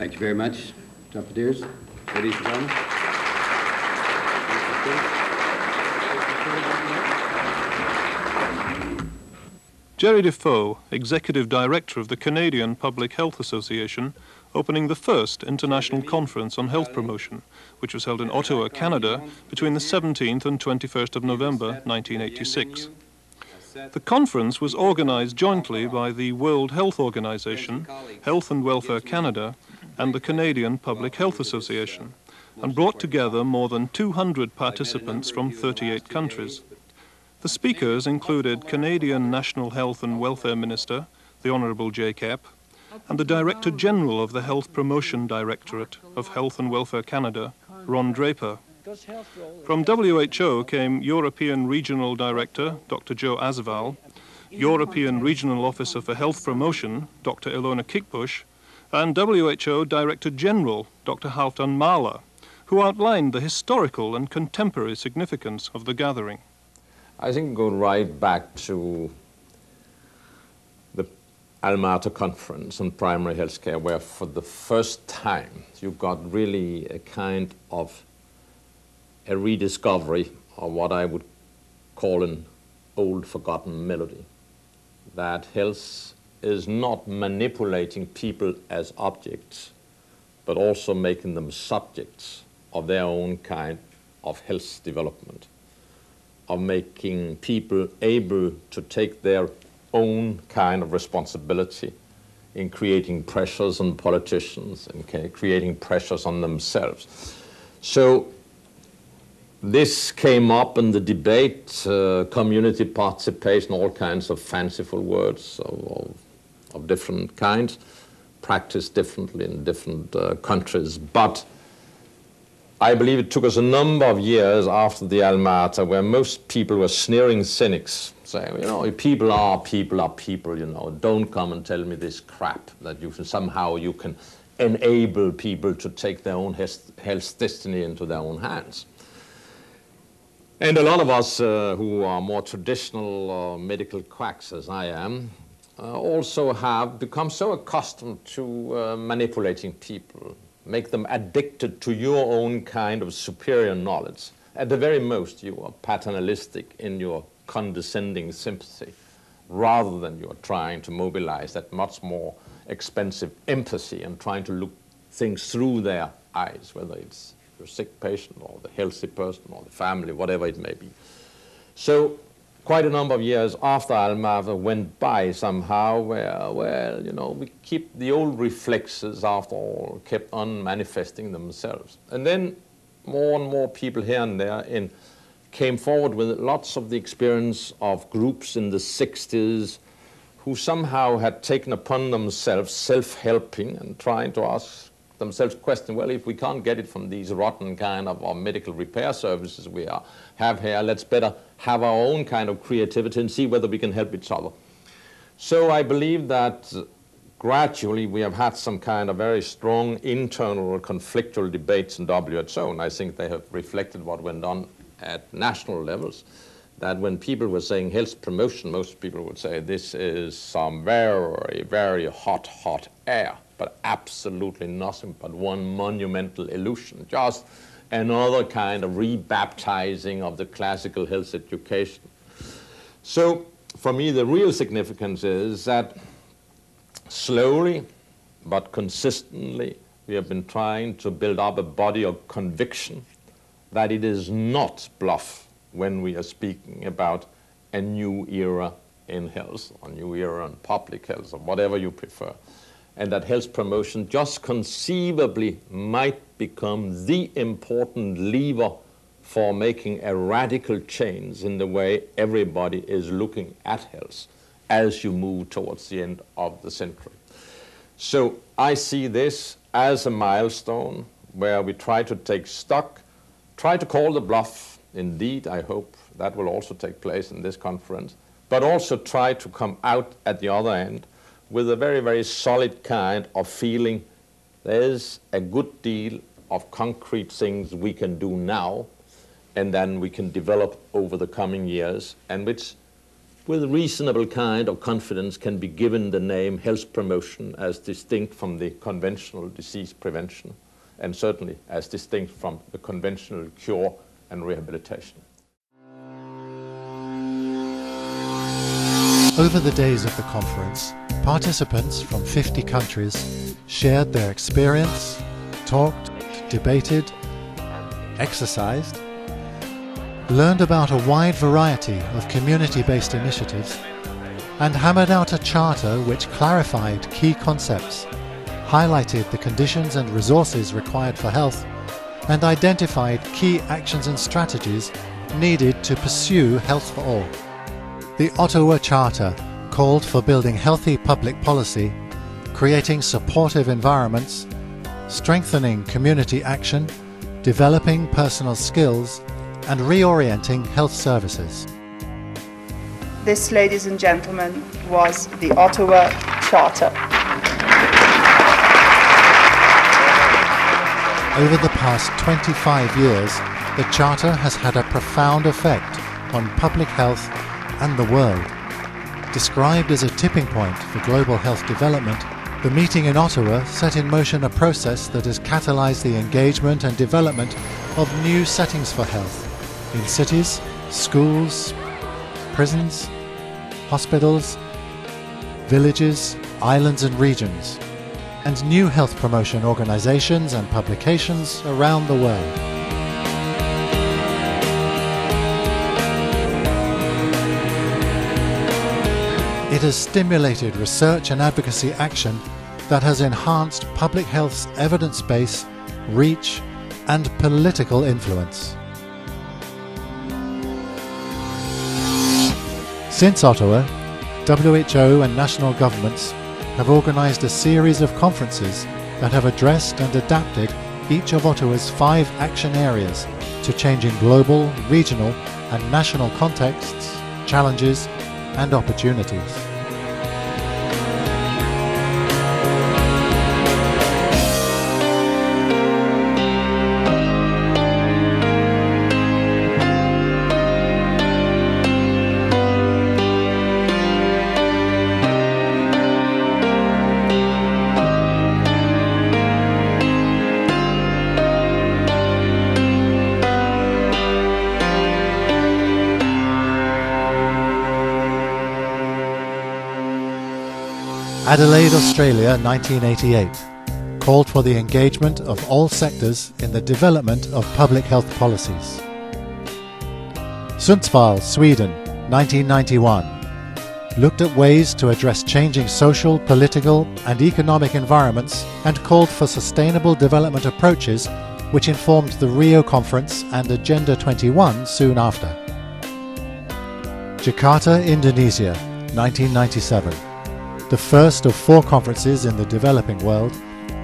you very much, Dr. Deers. Ladies and gentlemen. Jerry Dafoe, Executive Director of the Canadian Public Health Association, opening the first international conference on health promotion, which was held in Ottawa, Canada, between the 17th and 21st of November 1986. The conference was organized jointly by the World Health Organization, Health and Welfare Canada, and the Canadian Public Health Association, and brought together more than 200 participants from 38 countries. The speakers included Canadian National Health and Welfare Minister, the Honourable Kapp, and the Director General of the Health Promotion Directorate of Health and Welfare Canada, Ron Draper. From WHO came European Regional Director, Dr. Jo Asvall, European Regional Officer for Health Promotion, Dr. Ilona Kickbusch, and WHO Director General, Dr. Halfdan Mahler, who outlined the historical and contemporary significance of the gathering. I think go right back to the Alma-Ata conference on primary health care, where for the first time you got really a kind of a rediscovery of what I would call an old forgotten melody. That health is not manipulating people as objects, but also making them subjects of their own kind of health development of making people able to take their own kind of responsibility in creating pressures on politicians and creating pressures on themselves. So this came up in the debate, uh, community participation, all kinds of fanciful words of, of, of different kinds, practiced differently in different uh, countries. But I believe it took us a number of years after the Alma-Ata where most people were sneering cynics, saying, you know, people are people are people, you know, don't come and tell me this crap that you can, somehow you can enable people to take their own health, health destiny into their own hands. And a lot of us uh, who are more traditional uh, medical quacks, as I am, uh, also have become so accustomed to uh, manipulating people, make them addicted to your own kind of superior knowledge. At the very most, you are paternalistic in your condescending sympathy, rather than you are trying to mobilize that much more expensive empathy and trying to look things through their eyes, whether it's the sick patient or the healthy person or the family, whatever it may be. So quite a number of years after Alma-Ata went by somehow where, well, you know, we keep the old reflexes after all kept on manifesting themselves. And then more and more people here and there in, came forward with lots of the experience of groups in the 60s who somehow had taken upon themselves self-helping and trying to ask themselves question, well, if we can't get it from these rotten kind of medical repair services we are, have here, let's better have our own kind of creativity and see whether we can help each other. So I believe that gradually we have had some kind of very strong internal or conflictual debates in WHO, and I think they have reflected what went on at national levels that when people were saying health promotion, most people would say this is some very, very hot, hot air but absolutely nothing but one monumental illusion, just another kind of rebaptizing of the classical health education. So for me, the real significance is that slowly but consistently, we have been trying to build up a body of conviction that it is not bluff when we are speaking about a new era in health, a new era in public health, or whatever you prefer and that health promotion just conceivably might become the important lever for making a radical change in the way everybody is looking at health as you move towards the end of the century. So I see this as a milestone where we try to take stock, try to call the bluff. Indeed, I hope that will also take place in this conference, but also try to come out at the other end with a very, very solid kind of feeling there's a good deal of concrete things we can do now and then we can develop over the coming years and which with reasonable kind of confidence can be given the name health promotion as distinct from the conventional disease prevention and certainly as distinct from the conventional cure and rehabilitation. Over the days of the conference, participants from 50 countries shared their experience, talked, debated, exercised, learned about a wide variety of community-based initiatives, and hammered out a charter which clarified key concepts, highlighted the conditions and resources required for health, and identified key actions and strategies needed to pursue health for all. The Ottawa Charter called for building healthy public policy, creating supportive environments, strengthening community action, developing personal skills, and reorienting health services. This, ladies and gentlemen, was the Ottawa Charter. Over the past 25 years, the Charter has had a profound effect on public health and the world. Described as a tipping point for global health development, the meeting in Ottawa set in motion a process that has catalyzed the engagement and development of new settings for health in cities, schools, prisons, hospitals, villages, islands and regions, and new health promotion organizations and publications around the world. It has stimulated research and advocacy action that has enhanced public health's evidence base, reach, and political influence. Since Ottawa, WHO and national governments have organised a series of conferences that have addressed and adapted each of Ottawa's five action areas to changing global, regional, and national contexts, challenges, and opportunities. Adelaide, Australia, 1988, called for the engagement of all sectors in the development of public health policies. Sundsvall, Sweden, 1991, looked at ways to address changing social, political, and economic environments and called for sustainable development approaches which informed the Rio Conference and Agenda 21 soon after. Jakarta, Indonesia, 1997 the first of four conferences in the developing world,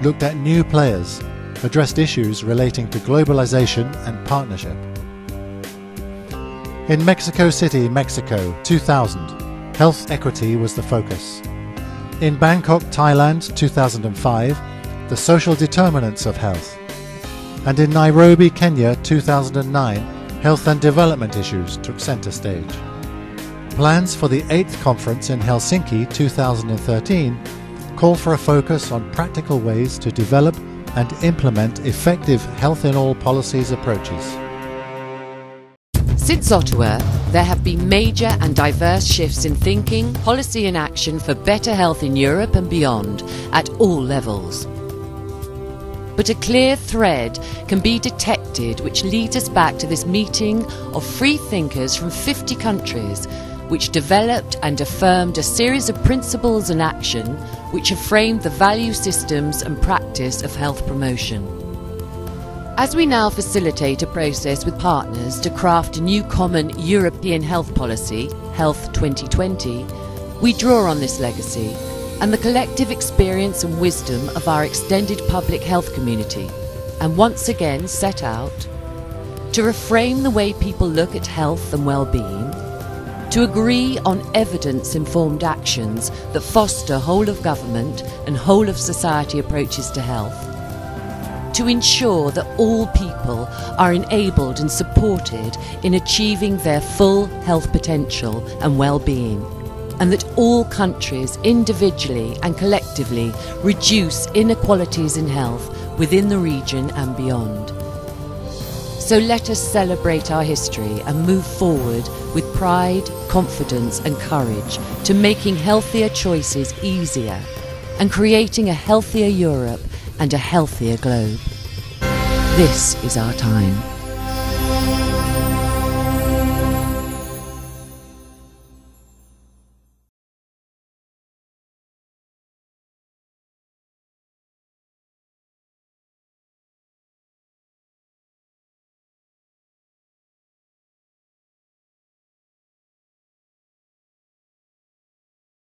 looked at new players, addressed issues relating to globalization and partnership. In Mexico City, Mexico, 2000, health equity was the focus. In Bangkok, Thailand, 2005, the social determinants of health. And in Nairobi, Kenya, 2009, health and development issues took center stage. Plans for the 8th conference in Helsinki 2013 call for a focus on practical ways to develop and implement effective health in all policies approaches. Since Ottawa, there have been major and diverse shifts in thinking, policy, and action for better health in Europe and beyond at all levels. But a clear thread can be detected which leads us back to this meeting of free thinkers from 50 countries which developed and affirmed a series of principles and action which have framed the value systems and practice of health promotion. As we now facilitate a process with partners to craft a new common European health policy, Health 2020, we draw on this legacy and the collective experience and wisdom of our extended public health community, and once again set out to reframe the way people look at health and well-being to agree on evidence informed actions that foster whole of government and whole of society approaches to health, to ensure that all people are enabled and supported in achieving their full health potential and well-being and that all countries individually and collectively reduce inequalities in health within the region and beyond. So let us celebrate our history and move forward with pride, confidence, and courage to making healthier choices easier and creating a healthier Europe and a healthier globe. This is our time.